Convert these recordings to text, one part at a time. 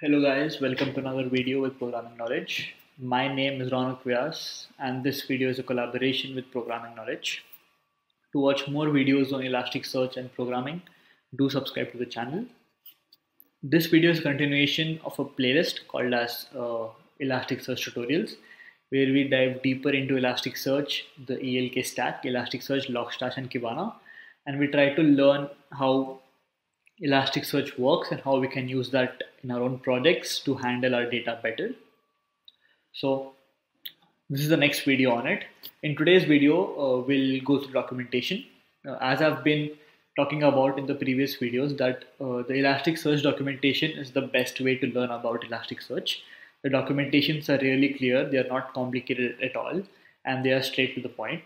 Hello guys, welcome to another video with Programming Knowledge. My name is Rounak Vyas and this video is a collaboration with Programming Knowledge. To watch more videos on Elasticsearch and programming, do subscribe to the channel. This video is a continuation of a playlist called as uh, Elasticsearch Tutorials where we dive deeper into Elasticsearch, the ELK stack, Elasticsearch, Logstash and Kibana and we try to learn how Elasticsearch works and how we can use that in our own projects to handle our data better. So this is the next video on it. In today's video, uh, we'll go through documentation. Uh, as I've been talking about in the previous videos that uh, the Elasticsearch documentation is the best way to learn about Elasticsearch. The documentations are really clear, they are not complicated at all, and they are straight to the point.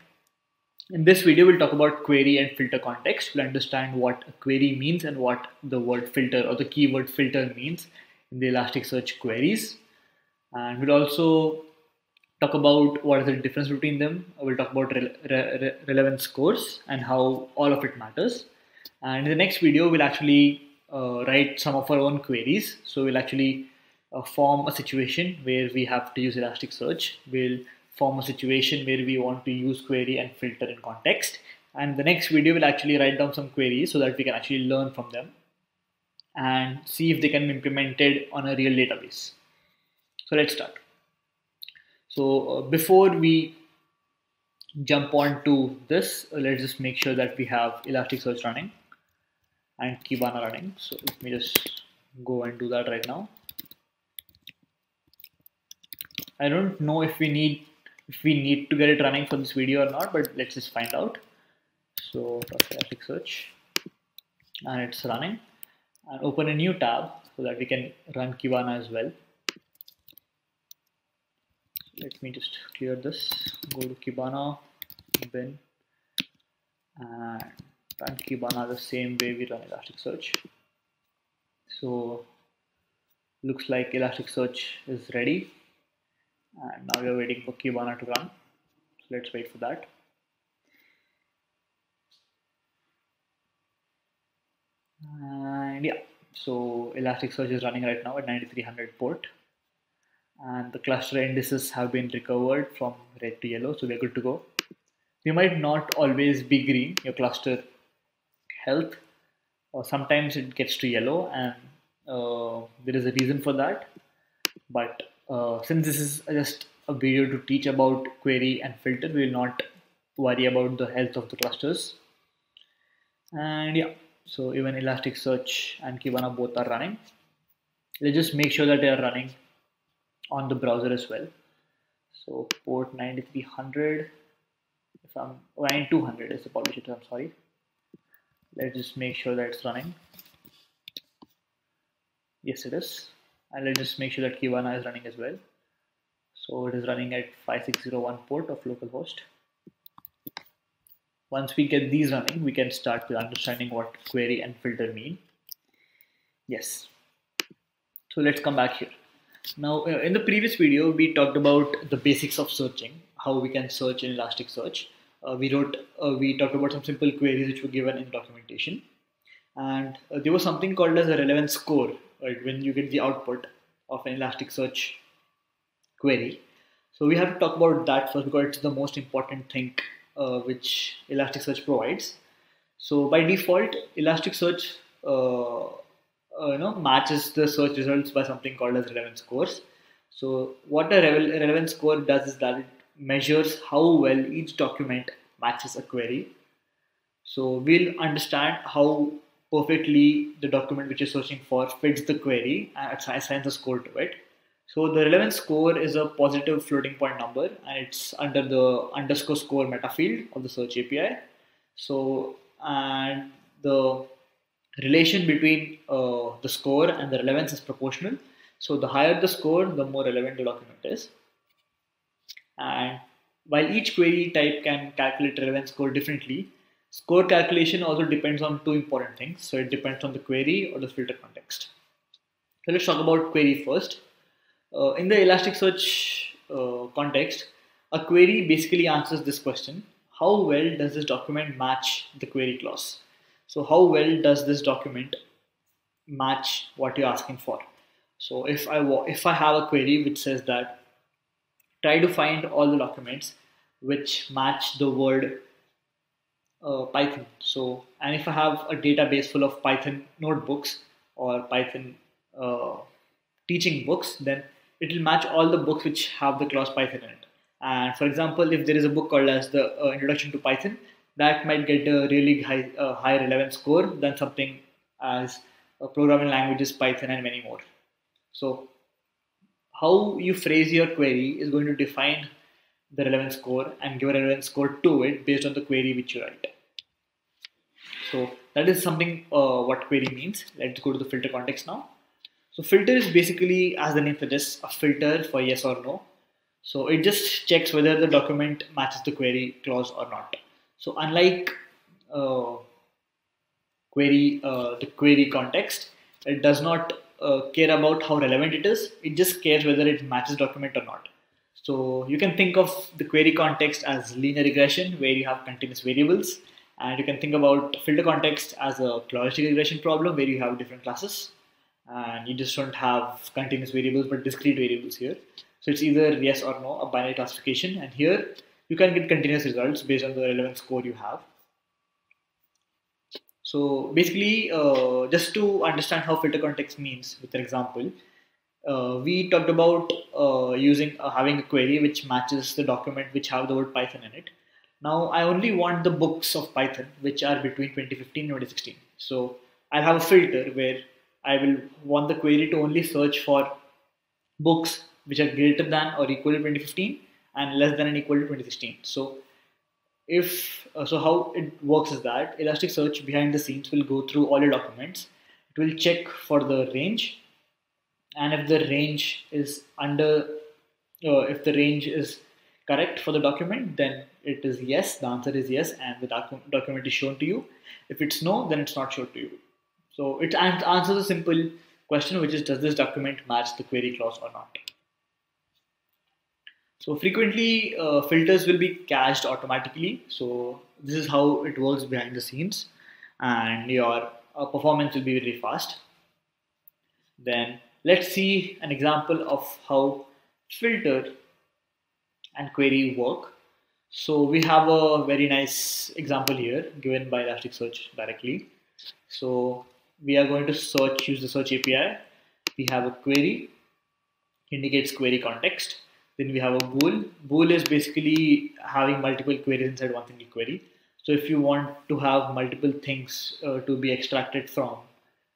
In this video, we'll talk about query and filter context. We'll understand what a query means and what the word filter or the keyword filter means in the Elasticsearch queries. And we'll also talk about what is the difference between them. We'll talk about re re relevance scores and how all of it matters. And in the next video, we'll actually uh, write some of our own queries. So we'll actually uh, form a situation where we have to use Elasticsearch. We'll form a situation where we want to use query and filter in context. And the next video will actually write down some queries so that we can actually learn from them and see if they can be implemented on a real database. So let's start. So uh, before we jump on to this, uh, let's just make sure that we have Elasticsearch running and Kibana running. So let me just go and do that right now. I don't know if we need if we need to get it running for this video or not, but let's just find out. So Elasticsearch and it's running and open a new tab so that we can run Kibana as well. Let me just clear this, go to Kibana, bin and run Kibana the same way we run Elasticsearch. So looks like Elasticsearch is ready and now we are waiting for Kibana to run. So let's wait for that. And yeah, so Elasticsearch is running right now at 9300 port and the cluster indices have been recovered from red to yellow, so we're good to go. You might not always be green, your cluster health, or sometimes it gets to yellow and uh, there is a reason for that, but uh, since this is just a video to teach about query and filter, we will not worry about the health of the clusters. And yeah, so even Elasticsearch and Kibana both are running. Let's just make sure that they are running on the browser as well. So port 9300, if I'm, oh, 9200 is the publisher, I'm sorry. Let's just make sure that it's running. Yes, it is and let's just make sure that Kibana is running as well. So it is running at 5601 port of localhost. Once we get these running, we can start with understanding what query and filter mean. Yes. So let's come back here. Now, uh, in the previous video, we talked about the basics of searching, how we can search in Elasticsearch. Uh, we wrote, uh, we talked about some simple queries which were given in documentation. And uh, there was something called as a relevance score right, when you get the output of an Elasticsearch query. So we have to talk about that first because it's the most important thing uh, which Elasticsearch provides. So by default, Elasticsearch uh, uh, you know matches the search results by something called as relevance scores. So what a relevance score does is that it measures how well each document matches a query. So we'll understand how perfectly the document which you're searching for fits the query and assigns a score to it. So the relevance score is a positive floating point number and it's under the underscore score meta field of the search API. So and the relation between uh, the score and the relevance is proportional. So the higher the score, the more relevant the document is. And while each query type can calculate relevance score differently, Score calculation also depends on two important things. So it depends on the query or the filter context. So let's talk about query first. Uh, in the Elasticsearch uh, context, a query basically answers this question. How well does this document match the query clause? So how well does this document match what you're asking for? So if I if I have a query which says that try to find all the documents which match the word uh, Python. So and if I have a database full of Python notebooks or Python uh, teaching books, then it will match all the books which have the clause Python in it. And for example, if there is a book called as the uh, Introduction to Python, that might get a really high, uh, high relevance score than something as programming languages, Python, and many more. So, how you phrase your query is going to define the relevance score and give a relevance score to it based on the query which you write. So that is something uh, what query means. Let's go to the filter context now. So filter is basically, as the name suggests, a filter for yes or no. So it just checks whether the document matches the query clause or not. So unlike uh, query, uh, the query context, it does not uh, care about how relevant it is. It just cares whether it matches document or not. So you can think of the query context as linear regression, where you have continuous variables, and you can think about filter context as a logistic regression problem, where you have different classes, and you just don't have continuous variables but discrete variables here. So it's either yes or no, a binary classification, and here you can get continuous results based on the relevant score you have. So basically, uh, just to understand how filter context means with an example, uh, we talked about uh, using uh, having a query which matches the document which have the word Python in it. Now I only want the books of Python which are between 2015 and 2016. So I'll have a filter where I will want the query to only search for books which are greater than or equal to 2015 and less than and equal to 2016. So if uh, so how it works is that Elasticsearch behind the scenes will go through all your documents. It will check for the range and if the range is under uh, if the range is correct for the document then it is yes the answer is yes and the docu document is shown to you if it's no then it's not shown to you so it answers a simple question which is does this document match the query clause or not so frequently uh, filters will be cached automatically. So this is how it works behind the scenes and your uh, performance will be very fast. Then let's see an example of how filter and query work. So we have a very nice example here given by Elasticsearch directly. So we are going to search, use the search API. We have a query, indicates query context then we have a bool. Bool is basically having multiple queries inside one single query. So if you want to have multiple things uh, to be extracted from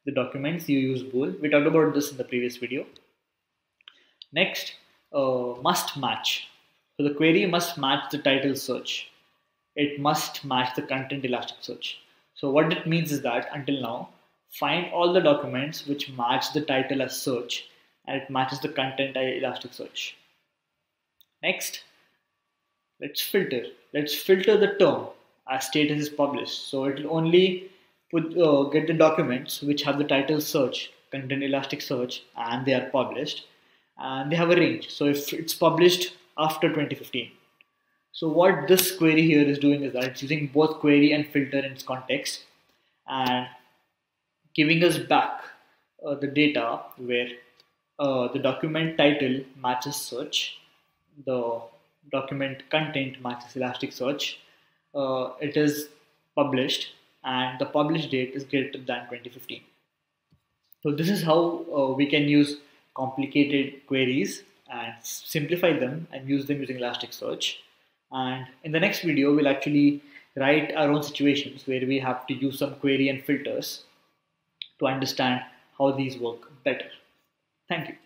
the documents, you use bool. We talked about this in the previous video. Next, uh, must match. So the query must match the title search. It must match the content Elasticsearch. So what it means is that until now, find all the documents which match the title as search and it matches the content as Elasticsearch. Next, let's filter. Let's filter the term as status is published. So it will only put uh, get the documents which have the title search, content Elasticsearch, and they are published, and they have a range. So if it's published after 2015. So what this query here is doing is that it's using both query and filter in its context and giving us back uh, the data where uh, the document title matches search the document content matches Elasticsearch, uh, it is published and the published date is greater than 2015. So this is how uh, we can use complicated queries and simplify them and use them using Elasticsearch. And in the next video, we'll actually write our own situations where we have to use some query and filters to understand how these work better. Thank you.